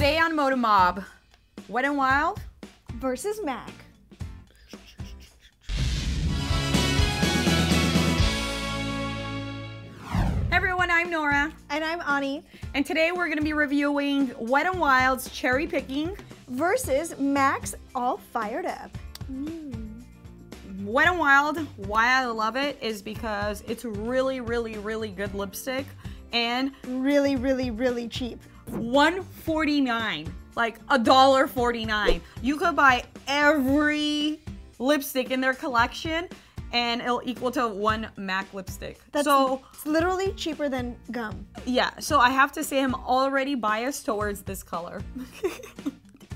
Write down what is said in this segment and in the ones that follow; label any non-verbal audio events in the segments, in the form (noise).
Today on Moda Mob, Wet and Wild versus MAC. Hey everyone, I'm Nora. And I'm Ani. And today we're gonna be reviewing Wet and Wild's Cherry Picking versus MAC's All Fired Up. Mm. Wet and Wild, why I love it is because it's really, really, really good lipstick and Really, really, really cheap. 149 like a dollar 49 you could buy every lipstick in their collection and it'll equal to one mac lipstick That's so it's literally cheaper than gum. yeah so i have to say i'm already biased towards this color (laughs)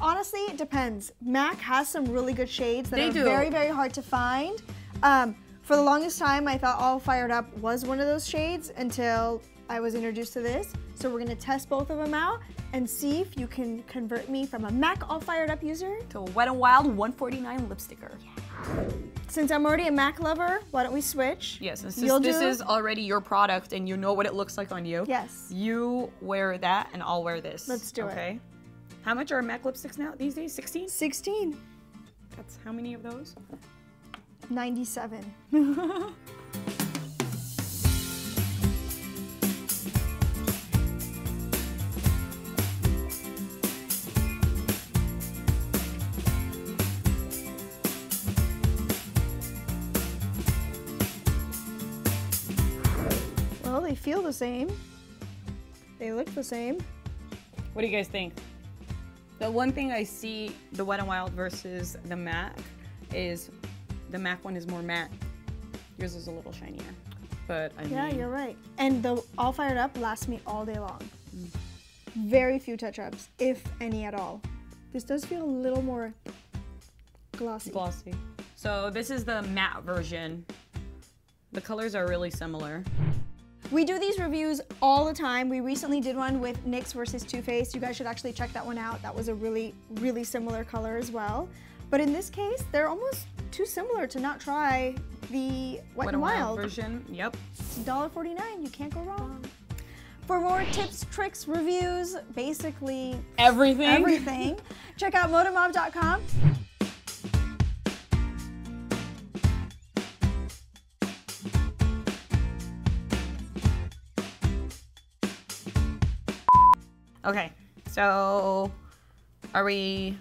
Honestly, it depends. MAC has some really good shades that They are do. very, very hard to find. Um, for the longest time, I thought All Fired Up was one of those shades until I was introduced to this. So we're gonna test both of them out and see if you can convert me from a MAC All Fired Up user. to a wet n wild 149 lipsticker Since I'm already a MAC lover, why don't we switch? yes this, is, this is already your product and you know what it looks like on you Yes. you wear that and i'll wear this Let's do it. okay how much are mac lipsticks now these days 16 16. that's how many of those 97. (laughs) they feel the same. They look the same. What do you guys think? The one thing I see the Wet n Wild versus the MAC is the MAC one is more matte. Yours is a little shinier. But I Yeah, mean, you're right. And the All Fired Up lasts me all day long. Very few touch-ups, if any at all. This does feel a little more glossy. glossy. So this is the matte version. The colors are really similar. We do these reviews all the time. We recently did one with NYX versus Too Faced. You guys should actually check that one out. That was a really, really similar color as well. But in this case, they're almost too similar to not try the Wet, Wet n n Wild. version. Yep. $1.49, you can't go wrong. For more tips, tricks, reviews, basically Everything. everything, (laughs) check out modamob.com. Okay. So are we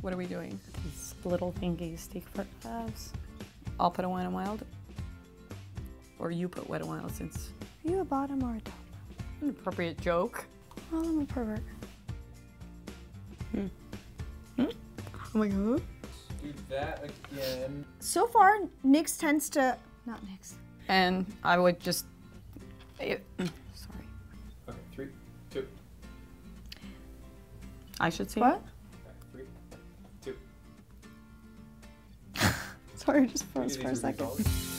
what are we doing? These little thingies take for us. I'll put a Wet n Wild. Or you put Wet n Wild since Are you a bottom or a top? an appropriate joke. Well, I'm a pervert. Hmm. Hmm? Oh my god. Do that again. So far, NYX tends to, not NYX, And I would just it, I should say What? three, two. (laughs) Sorry, just froze for a second. resolve.